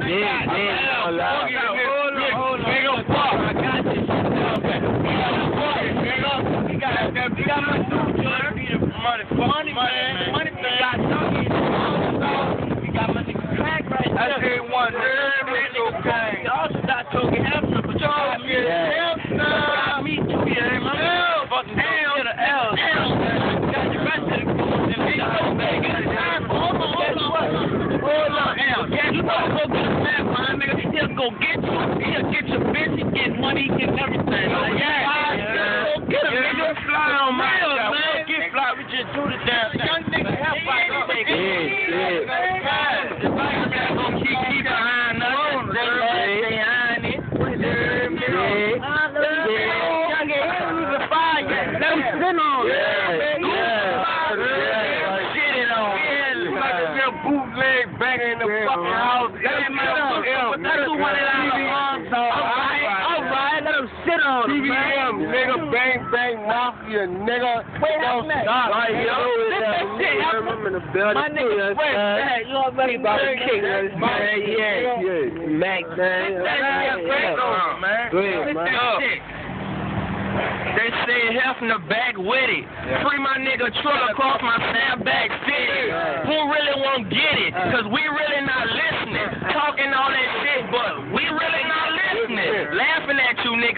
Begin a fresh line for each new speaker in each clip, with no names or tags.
Yeah, yeah, hold on.
Hold on, hold.
Nigga, fuck.
I got this shit down pat. We got that. We got my dude, Jordan.
Money, fuck
Money, man. Money, man. We got Dougie. We got my nigga Crack right
I
there.
did one. Damn, it's okay.
We also got Tokey Hefner, but you got me.
Yeah.
You got me too, yeah, man.
Hell,
Fucking hell. To the L. Got the rest of the goons in the shot, man. Hold on, hold on. Hold on. Hell, yeah, you gotta go get a man, my nigga. He'll go get you. He'll get your bitch. He get money. He get everything. Like, yeah. Go get him,
Yeah,
nigga.
you fly on my
Real,
side.
man.
We'll get fly. We just do the damn thing.
Young nigga help fight.
Yeah, yeah.
If I gotta go keep, keep behind us, they stay behind it. Young nigga, he don't even fire yet. Let him sit on it.
Yeah, yeah.
Shit it on.
Like a real bootleg banger in the fucking house.
Let him sit on it. Let's do one of them arms. All right, all right. Let him sit on it, man.
TVM, nigga, bang, bang, mafia, nigga.
Wait,
Don't
that's
stop.
Right here,
Let
with
that
that.
shit
Yeah,
happen.
I'm in the building.
My nigga
too,
Fred,
that's
man, you already
about to kick us,
Let
man. Yeah, yeah. Mac, man.
that shit, Fred.
Man.
Go ahead, man.
that shit.
They say Hefner back with it. Free my nigga truck across my snapback city. Who really won't get it? Cause we really not listening. Talking all that shit, but we really not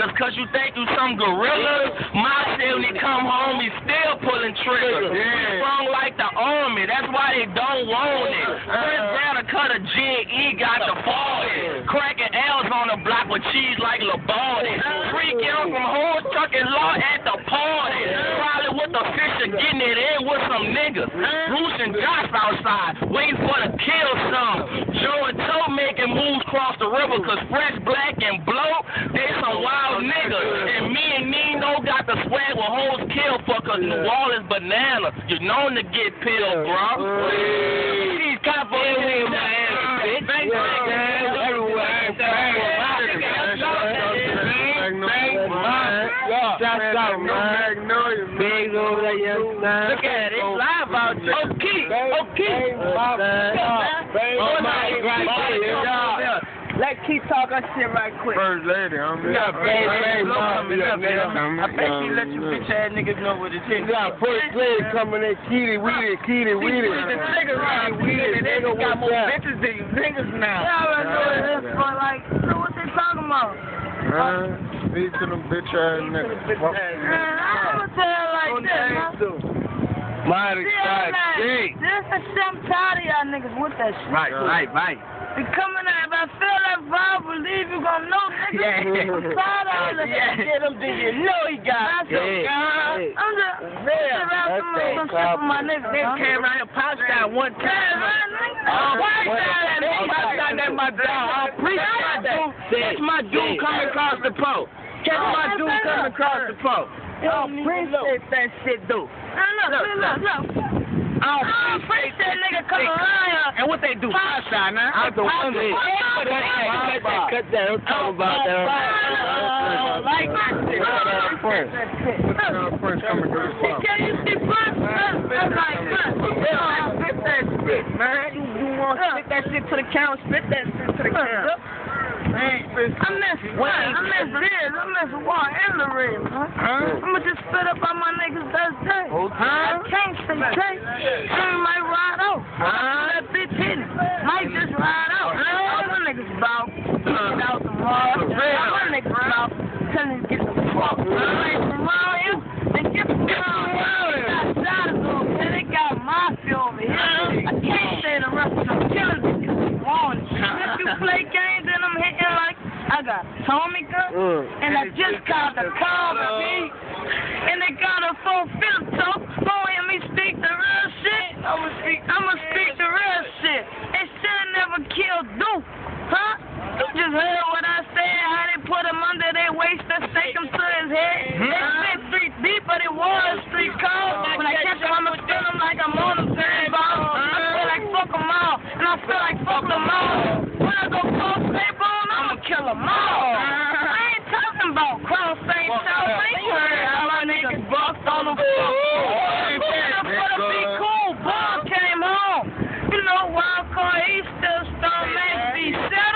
niggas cause you think you some gorillas. My shit when he come home, he still pulling triggers. We strong like the army, that's why they don't want it. Chris uh-huh. Brown to cut a G and E got the 40. Cracking L's on the block with cheese like Labardi. Freaking out from horse trucking law at the party. Probably with the fisher getting it in with some niggas. Bruce and Josh outside waiting for the kill some. Joe and Toe making moves across the river cause Fresh Black and Blow, they some wild kill for cause New Orleans banana. You're known to get peeled, bro. These cops in here, man. Bang, bang, bang.
Everywhere. Shout out, man. Big over there, yes, man.
Look at it, it's live out there. Okay, okay.
Oh, my God.
Let Keith talk our shit right quick.
First lady, I'm
Yeah, bang, bang, mom. Yeah,
I bet she let you bitch ass niggas know what it is.
We got first grade coming in, Keely, Weedy, Keely, Weedy.
The niggas right weird and they
Nigga,
got more bitches than you niggas now.
Yeah, I know this, but like, so what they talking about?
Man, speak to them bitch ass niggas.
Man, I'm gonna tell you like this, huh?
Mighty
Feel
God,
like, this is some tired of y'all niggas with that shit.
Right, right, right.
Be coming out, if I feel that vibe, believe you gonna know, nigga.
Yeah.
I'm tired of all this
Yeah,
shit.
get him, then you know he got
That's
it.
okay.
Yeah.
I'm just, I'm just around
That's
some,
that
some shit for my niggas.
They came around here, pop shot one
Yeah,
time.
man, nigga.
Oh,
Why
why
you
that?
that?
Pop shot, that's my dog. Oh, I appreciate that. That's my dude coming across the pole. Catch oh, my dude coming across the pole. I oh, appreciate that shit, dude.
Look, look, look, look.
I
I appreciate that nigga coming around.
And what they do? Pop shot, man.
I'm the one that cut that, cut that, don't talk about that.
Like that shit.
First coming to the farm.
Can you see blood? I'm like.
Yeah, spit that shit, man. You, you want to spit that shit to the count, spit that shit to the count.
I miss, I miss this, I miss War and the Red, huh? I'ma just spit up on my niggas that's day. I can't say. Soon might ride out. That bitch hitting. Might just ride out. All my niggas about get out tomorrow. All my niggas about telling you get the fuck away from around here. Then get the fuck around here. Got shotters over here. They got mafia over here. I can't say the rest of them killers because they want it. If you play games and I'm hitting like Got Tommy gun and I just got the call to me. And they got a full filter talk. Won't hear me speak the real shit. I'ma speak I'ma speak the real shit. They shoulda never killed Duke. Huh? You just heard what I said, how they put him under their waist and stake him to his head. They spent street deep, but it was street cold. When I catch him, I'ma spin him like I'm on saying ball. I feel like fuck them all, and I feel like fuck them all. When I go cross paper I'ma kill them all. I ain't talking about cross St. Charles. I ain't heard how my niggas bucked on them. But be cool, Paul came home. You know, wild card, he still stone, man, be settled.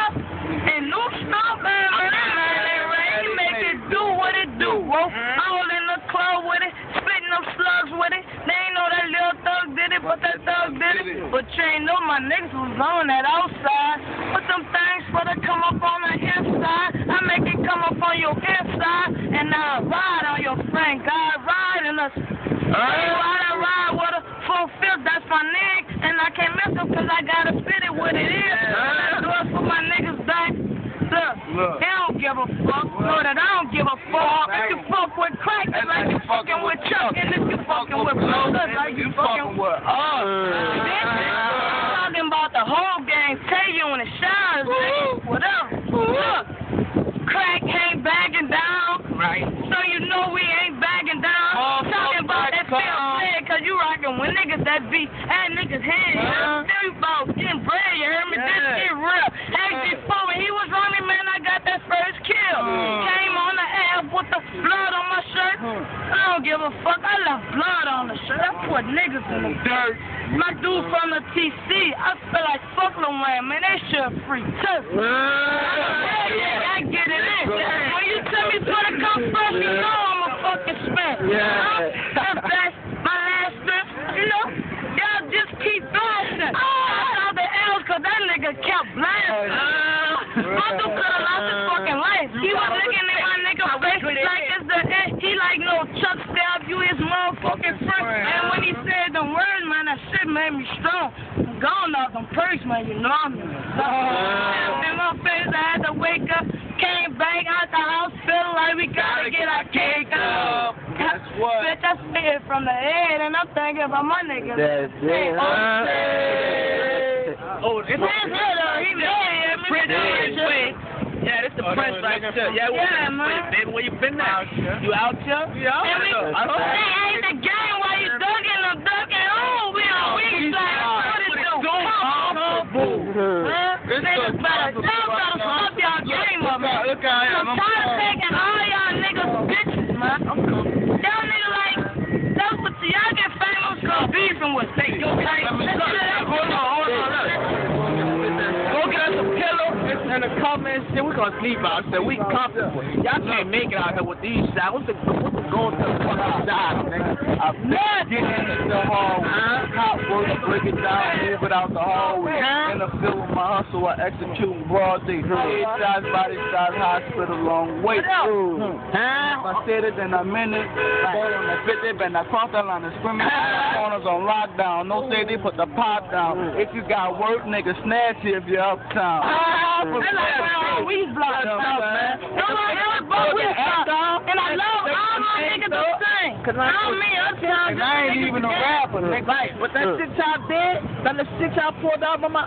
But that thug did it. But you ain't know my niggas was on that outside. But them things for to come up on the inside. I make it come up on your inside. And I ride on your friend. God riding us. Oh, I ride, I ride with a full fifth. That's my nigga. And I can't mess up because I got to spit it what it is. And I do it for my niggas back. Look, they don't give a fuck. Know that I don't give a fuck. If you fuck with crack, it's like you fucking with Chuck. And if you fucking with blood, it's like you fucking with us. Bitch, talking about the whole gang. Tell you when it shines, nigga. Whatever. Look, crack ain't bagging down.
Right.
So you know we ain't bagging down.
Oh,
Talking about that fair play, cause you rockin' with niggas that be at niggas' head.
Uh-huh.
Tell you about getting bread, you hear me? This
Yeah.
shit real. Hey, before when he was on me, man, I got that first kill.
Mm.
Came on the air with the blood on my shirt. I don't give a fuck. I left blood on the shirt. I put niggas in the dirt. My dude from the TC, I feel like fuck Lil Wayne, man. That shit free too. Yeah, yeah, I get it in. When you tell me for the come first, you know I'm a fucking spin.
Yeah.
That's, that's my last spin. You know, y'all just keep blasting. Oh. I saw the L's cause that nigga kept blasting. My dude could have lost his fucking life. He was looking at my nigga face like it's the end. He like no Chuck stab you his motherfucking friend. And when he said the words, man, that shit made me strong. I'm gone off them perks, man. You know I'm in uh. my face. I had to wake up. Came back out the house, feeling like we gotta get our cake up.
Guess what?
Bitch, I spit it from the head, and I'm thinking about my niggas.
That's
Hey, uh.
oh, it.
oh,
huh?
shit.
Oh, this
Prince Hitler, he mad at me.
Prince
Prince
Yeah, this the
Oh,
Prince right
nigga.
here. Yeah,
Yeah,
wait,
man.
baby, where you been at?
Out.
You out here? Yeah.
And we,
I know.
hey, ain't the game while you ducking or ducking. Oh, we on weed side. What it do? Niggas better, y'all better y'all game up, man.
Look how I am.
I'm tired of taking all y'all niggas bitches, man. Y'all niggas like, that's what y'all get famous for beefing with. Say, yo, like,
pillow and a comment and shit. We gonna sleep out there. We comfortable. Y'all can't make it out here with these shots. What's the what's the going to the fucking side, nigga?
I'm not getting in the hallway, cop work, break it down, move it out the hallway. In the field with my hustle, I execute broad day. Head shots, body shots, hospital, long way through.
Huh?
I said it and I meant it. Ball on the 50, but I cross that line and scrimmage. Corners on lockdown. No say they put the pop down. If you got work, nigga, snatch it if you're uptown.
That's like when we block
Yeah,
stuff, man.
man.
No, no, no, but we block. And I love all my niggas the same. Cause I don't mean uptown.
And I ain't even a rapper.
Right, but that shit y'all did, that little shit y'all pulled out of my.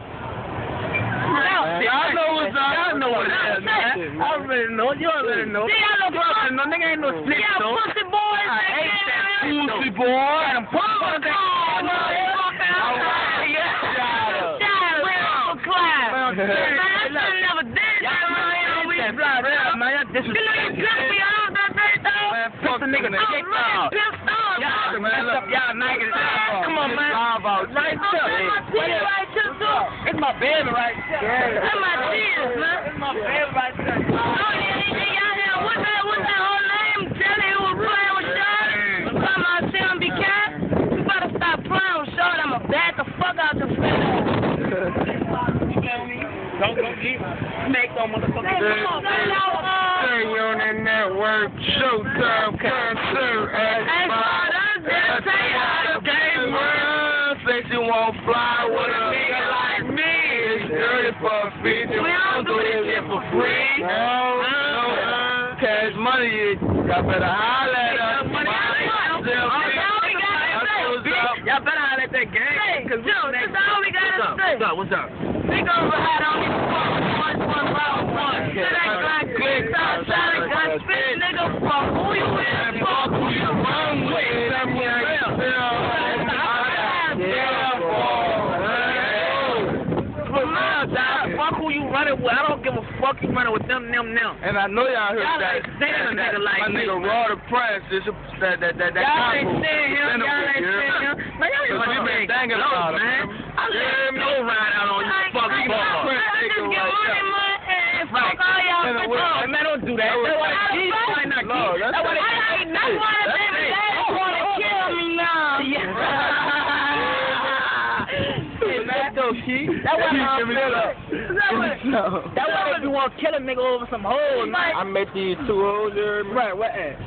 Y'all know what's up. Y'all know what it is, man. I already know. You already know.
See, I look
You already know. Nigga ain't no slip,
Yeah,
though.
pussy boys.
I hate that pussy boy. And that.
God, motherfucker.
Alright, yeah.
Shout out to Clive. Man, I man. Blocked
man, y'all
You know you
disrespect.
pissed me off that day?
Man, fuck the nigga
I was
kicked
really
out.
pissed off.
Y'all messed up y'all niggas. Come on, man. Right
I'm
there.
my tears right here.
It's my baby right there.
That's my tears, man.
It's my baby right there.
Oh, yeah, yeah, yeah, yeah. What's that, what's that whole name? Tell who was playing with Shorty? Talking about Tim be cat? You better stop playing with Shorty. I'ma back the fuck out the fat
Don't, don't keep make no motherfucking
Hey, come on, man. Now, uh,
Stay on the network, Showtime concert at
Hey, father, just say how the game.
Say she won't fly with a nigga like me. It's dirty for a feature.
We don't do this shit for free.
No, no. Cash money, y'all better holler at us.
Money, I know. That's all we gotta say.
Y'all better holler at that
Hey,
gang. Cause we
Joe, that's all we gotta say.
What's up? What's up?
We gonna ride on these fucking one, one, round one. Till that gun click, stop shot, gun spit, nigga, fuck who you is, fuck who you run with.
Send me a
Fuck who you running with. I don't give a fuck you running with them, them, them.
And I know y'all heard
Y'all
that.
ain't saying a
that-
nigga like
my
me,
nigga. Raw the. This is that that that that.
Y'all ain't saying him. Y'all ain't
you hear
saying
me?
him. Man, y'all ain't fucking
been thinking about it,
man. I let no ride out on you
I-
fucking
I-
fuck.
I just get money, man, and fuck all y'all
And
bitches.
what-
Hey, man, don't do that.
That
That's why
That's
Jesus
right.
might not
No,
keep.
that's
why
I ain't, that's why the
That's
baby
it.
daddy wanna kill me now.
I'm
Give me
feeling.
some.
That's why if you want to kill a nigga over some hoes, man.
I met these two hoes here.
Right, what at?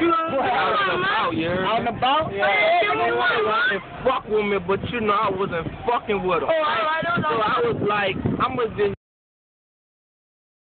You know what I'm
you heard
On the boat?
Yeah, they wanted to fuck with me, but you know I wasn't fucking with them.
Oh, all right,
So I was like, I'm gonna just